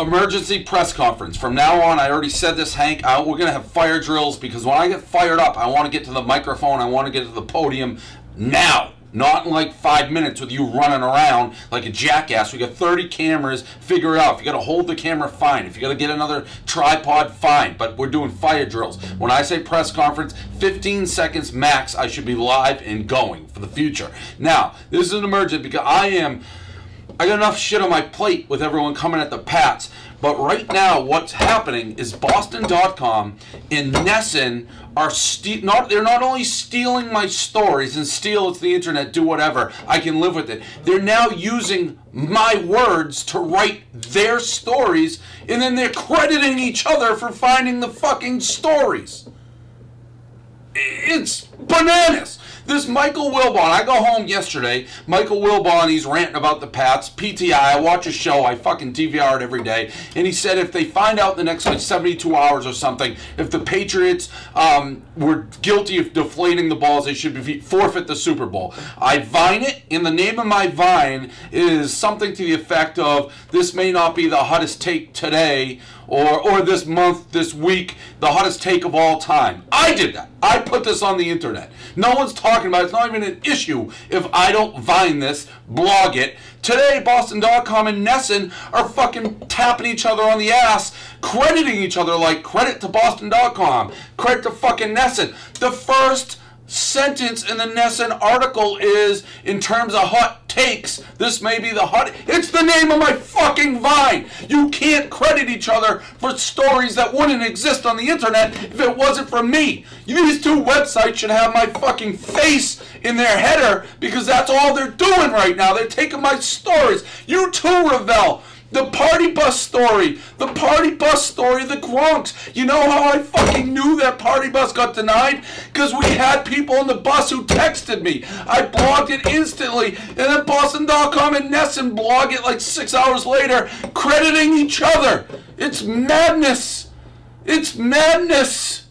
emergency press conference. From now on, I already said this, Hank. I, we're gonna have fire drills because when I get fired up, I want to get to the microphone. I want to get to the podium now. Not in like five minutes with you running around like a jackass. We got 30 cameras. Figure it out. If you got to hold the camera, fine. If you got to get another tripod, fine. But we're doing fire drills. When I say press conference, 15 seconds max, I should be live and going for the future. Now, this is an emergency because I am. I got enough shit on my plate with everyone coming at the Pats. But right now, what's happening is Boston.com and NESN are ste- not they're not only stealing my stories and steal it's the internet, do whatever. I can live with it. They're now using my words to write their stories, and then they're crediting each other for finding the fucking stories. It's bananas. This Michael Wilbon, I go home yesterday. Michael Wilbon, he's ranting about the Pats. PTI, I watch a show. I fucking DVR it every day. And he said if they find out in the next like 72 hours or something, if the Patriots um, were guilty of deflating the balls, they should be forfeit the Super Bowl. I vine it. In the name of my vine is something to the effect of this may not be the hottest take today or or this month, this week, the hottest take of all time. I did that. I put this on the internet. No one's talking about it. It's not even an issue if I don't vine this, blog it. Today, Boston.com and NESN are fucking tapping each other on the ass, crediting each other like credit to Boston.com, credit to fucking NESN. The first sentence in the NESN article is in terms of hot takes. This may be the hot. It's the name of my fucking vine. You can't credit each other for stories that wouldn't exist on the internet if it wasn't for me. These two websites should have my fucking face in their header because that's all they're doing right now. They're taking my stories. You too, Ravel. The party bus story. The party bus story, the Gronks. You know how I fucking knew that party bus got denied? Because we had people on the bus who texted me. I blogged it instantly. And then Boston.com and NESN blog it like six hours later, crediting each other. It's madness. It's madness.